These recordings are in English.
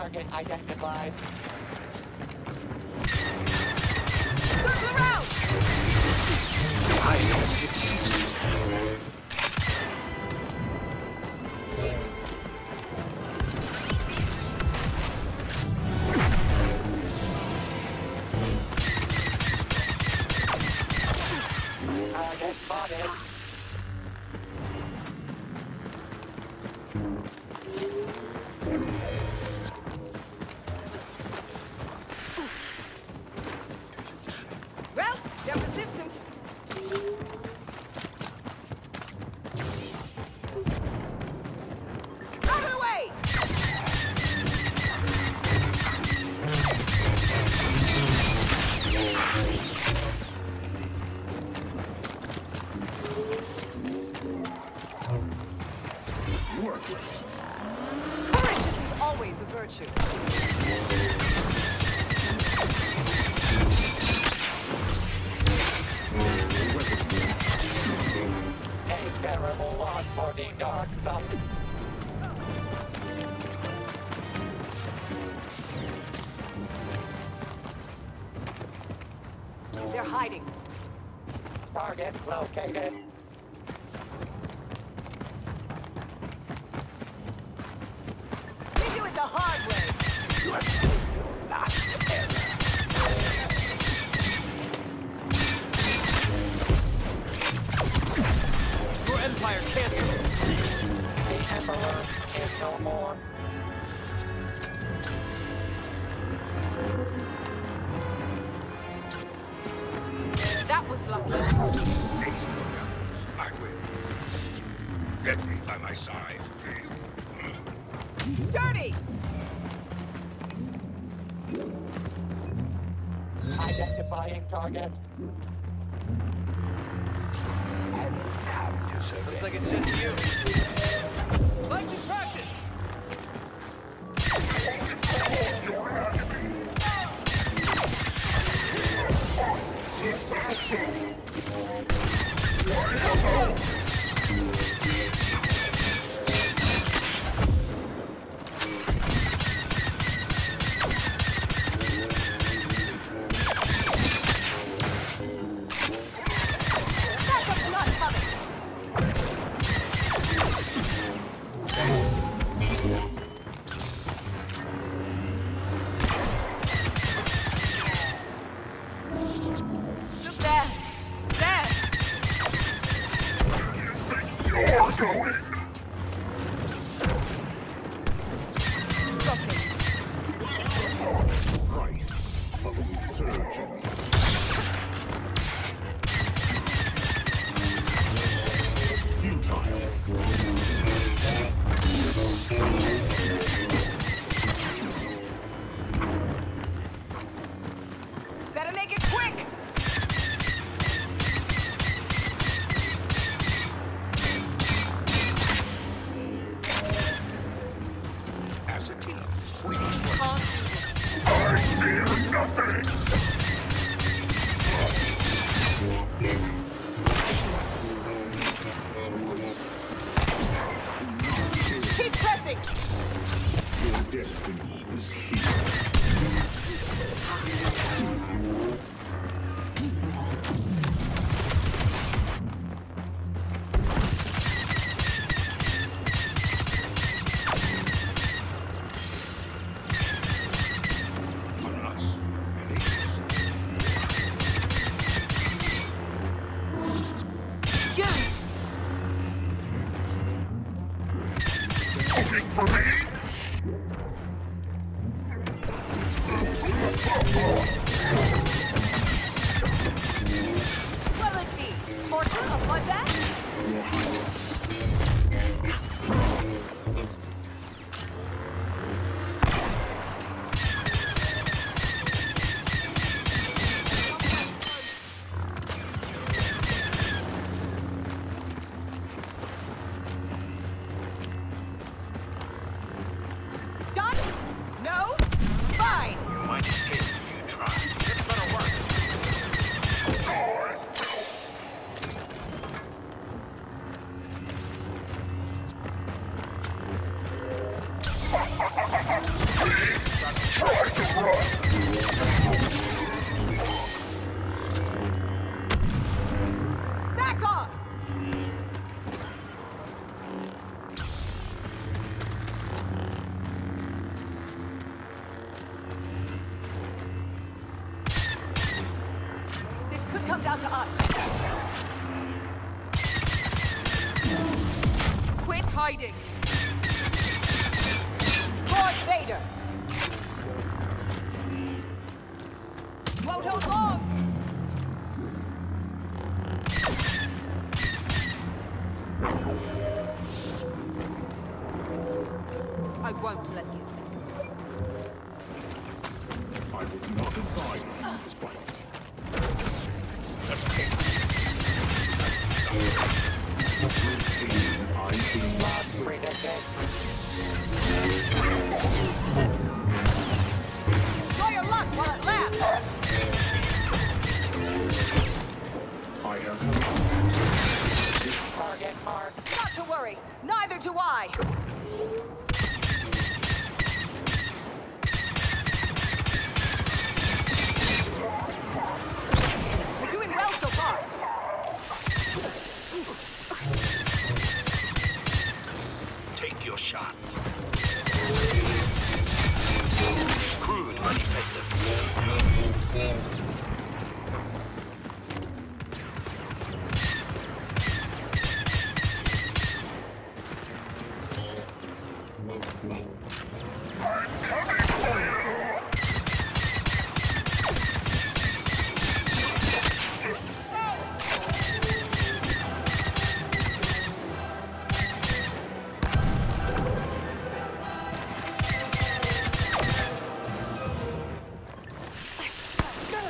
Target identified. Circle! I am defeated. Target. The Dark Side. They're hiding. Target located. They do it the hard way. You have made your last error. Your empire canceled. The Emperor is no more. That was lucky. Hasten your guns. I will. Get me by my side, Tail. Sturdy! Identifying target. Looks like it's just you. 图。Be torture, a hiding. Lord Vader! Won't hold long! I won't let you.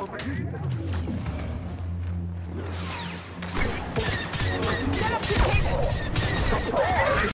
Obrigado.